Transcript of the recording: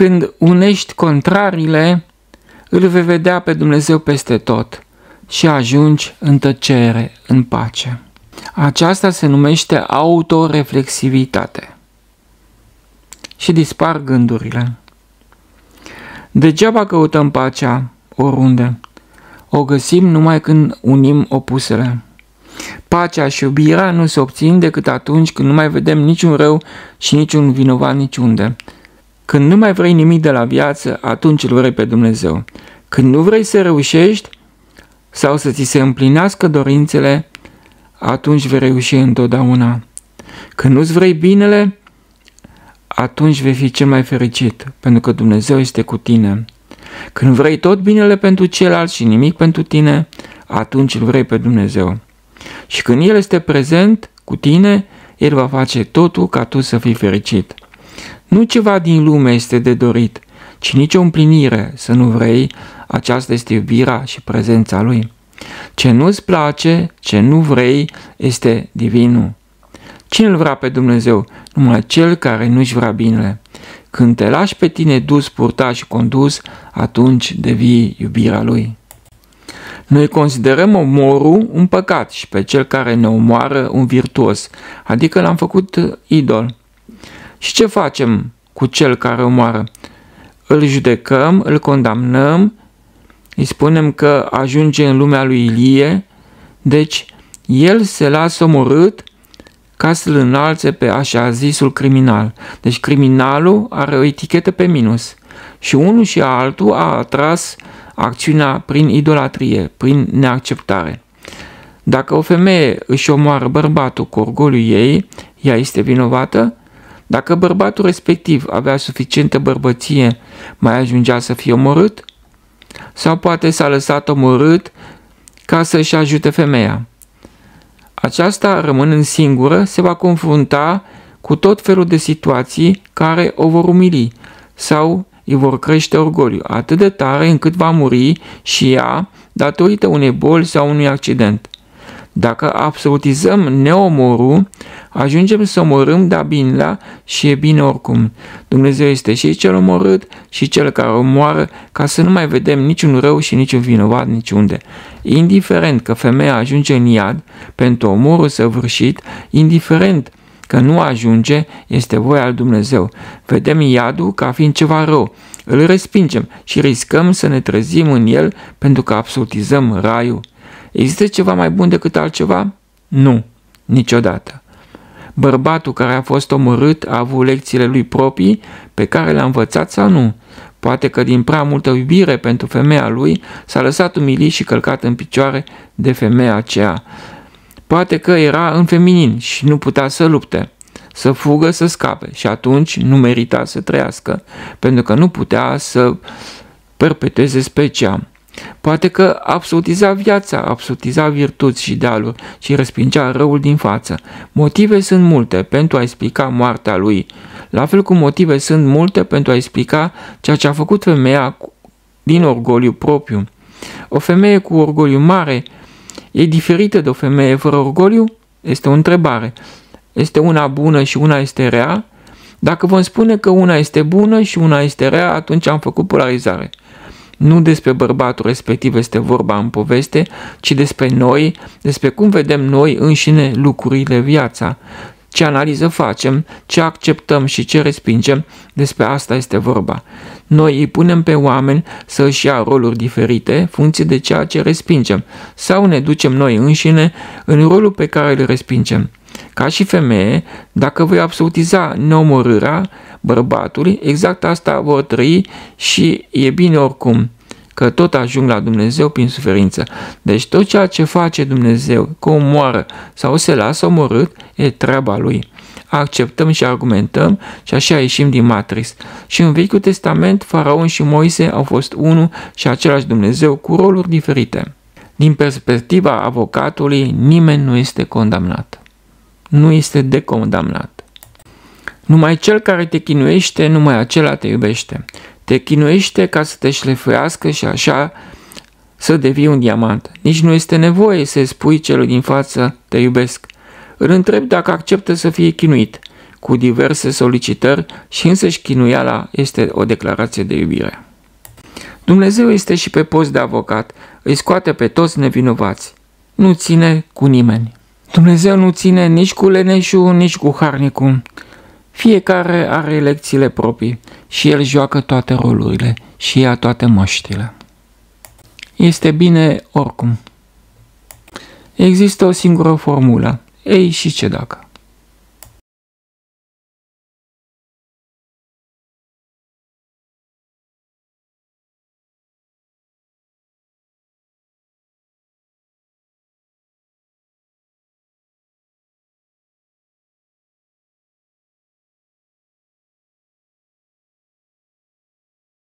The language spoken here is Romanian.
Când unești contrariile, îl vei vedea pe Dumnezeu peste tot și ajungi în tăcere, în pace. Aceasta se numește autoreflexivitate. Și dispar gândurile. Degeaba căutăm pacea oriunde. O găsim numai când unim opusele. Pacea și iubirea nu se obțin decât atunci când nu mai vedem niciun rău și niciun vinovat niciunde. Când nu mai vrei nimic de la viață, atunci îl vrei pe Dumnezeu. Când nu vrei să reușești sau să ți se împlinească dorințele, atunci vei reuși întotdeauna. Când nu-ți vrei binele, atunci vei fi cel mai fericit, pentru că Dumnezeu este cu tine. Când vrei tot binele pentru celălalt și nimic pentru tine, atunci îl vrei pe Dumnezeu. Și când El este prezent cu tine, El va face totul ca tu să fii fericit. Nu ceva din lume este de dorit, ci nici o împlinire să nu vrei, aceasta este iubirea și prezența Lui. Ce nu-ți place, ce nu vrei, este divinul. Cine îl vrea pe Dumnezeu? Numai cel care nu-și vrea binele. Când te lași pe tine dus, purtat și condus, atunci devii iubirea Lui. Noi considerăm omorul un păcat și pe cel care ne omoară un virtuos, adică l-am făcut idol. Și ce facem cu cel care omoară? Îl judecăm, îl condamnăm, îi spunem că ajunge în lumea lui Ilie, deci el se lasă omorât ca să-l înalțe pe așa zisul criminal. Deci criminalul are o etichetă pe minus și unul și altul a atras acțiunea prin idolatrie, prin neacceptare. Dacă o femeie își omoară bărbatul cu orgoliul ei, ea este vinovată? Dacă bărbatul respectiv avea suficientă bărbăție, mai ajungea să fie omorât? Sau poate s-a lăsat omorât ca să-și ajute femeia? Aceasta, rămânând singură, se va confrunta cu tot felul de situații care o vor umili sau îi vor crește orgoliu, atât de tare încât va muri și ea datorită unei boli sau unui accident. Dacă absolutizăm neomorul, ajungem să omorâm da binela și e bine oricum. Dumnezeu este și cel omorât și cel care omoară ca să nu mai vedem niciun rău și niciun vinovat niciunde. Indiferent că femeia ajunge în iad pentru omorul săvârșit, indiferent că nu ajunge, este voia al Dumnezeu. Vedem iadul ca fiind ceva rău, îl respingem și riscăm să ne trezim în el pentru că absolutizăm raiul. Există ceva mai bun decât altceva? Nu, niciodată. Bărbatul care a fost omorât a avut lecțiile lui proprii pe care le-a învățat sau nu? Poate că din prea multă iubire pentru femeia lui s-a lăsat umilit și călcat în picioare de femeia aceea. Poate că era în feminin și nu putea să lupte, să fugă, să scape și atunci nu merita să trăiască, pentru că nu putea să perpetueze specia. Poate că absolutiza viața, absolutiza virtuți și dealuri și respingea răul din față. Motive sunt multe pentru a explica moartea lui, la fel cum motive sunt multe pentru a explica ceea ce a făcut femeia din orgoliu propriu. O femeie cu orgoliu mare e diferită de o femeie fără orgoliu? Este o întrebare. Este una bună și una este rea? Dacă vom spune că una este bună și una este rea, atunci am făcut polarizare. Nu despre bărbatul respectiv este vorba în poveste, ci despre noi, despre cum vedem noi înșine lucrurile viața. Ce analiză facem, ce acceptăm și ce respingem, despre asta este vorba. Noi îi punem pe oameni să își ia roluri diferite, funcție de ceea ce respingem, sau ne ducem noi înșine în rolul pe care îl respingem. Ca și femeie, dacă voi absolutiza neomorârea bărbatului, exact asta vor trăi și e bine oricum că tot ajung la Dumnezeu prin suferință. Deci tot ceea ce face Dumnezeu, că omoară sau se lasă omorât, e treaba lui. Acceptăm și argumentăm și așa ieșim din matrix. Și în Vechiul Testament, Faraon și Moise au fost unul și același Dumnezeu cu roluri diferite. Din perspectiva avocatului, nimeni nu este condamnat. Nu este decondamnat. Numai cel care te chinuiește, numai acela te iubește. Te chinuiește ca să te șlefuiască și așa să devii un diamant. Nici nu este nevoie să spui celui din față, te iubesc. Îl întreb dacă acceptă să fie chinuit. cu diverse solicitări și însăși chinuiala este o declarație de iubire. Dumnezeu este și pe post de avocat, îi scoate pe toți nevinovați. Nu ține cu nimeni. Dumnezeu nu ține nici cu leneșul, nici cu harnicul. Fiecare are elecțiile proprii și el joacă toate rolurile și ia toate moștile. Este bine oricum. Există o singură formulă. Ei și ce dacă?